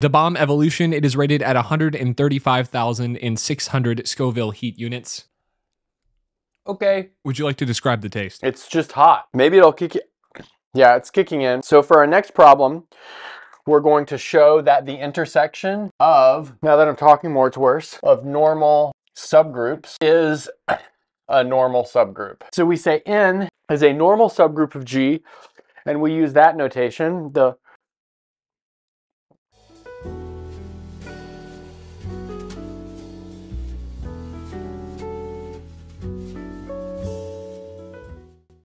The bomb evolution, it is rated at 135,600 Scoville heat units. Okay. Would you like to describe the taste? It's just hot. Maybe it'll kick it. Yeah, it's kicking in. So for our next problem, we're going to show that the intersection of, now that I'm talking more, it's worse, of normal subgroups is a normal subgroup. So we say N is a normal subgroup of G, and we use that notation. The